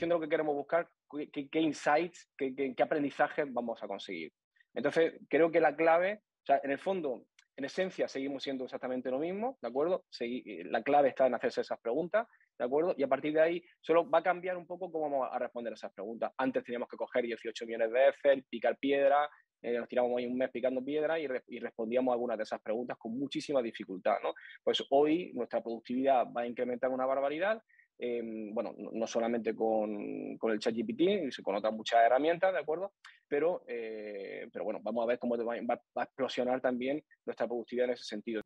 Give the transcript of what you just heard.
función de lo que queremos buscar, qué, insights, qué, qué, aprendizajes vamos a conseguir. Entonces, creo que la clave, o sea, en el fondo, en esencia, seguimos siendo exactamente lo mismo, ¿de acuerdo? Eh, la clave está en hacerse esas preguntas, ¿de acuerdo? Y a partir de ahí solo va a cambiar un poco cómo vamos a responder esas preguntas. Antes teníamos que coger 18 millones de Excel, picar piedra, eh, nos tiramos ahí un mes picando piedra y, respondíamos algunas de esas preguntas con muchísima dificultad, ¿no? Pues hoy nuestra productividad va a incrementar una barbaridad Em, bueno, no solamente con, con el ChatGPT, con otras muchas herramientas, ¿de acuerdo? Pero, eh, pero bueno, vamos a ver cómo va, a explosionar también nuestra productividad en ese sentido.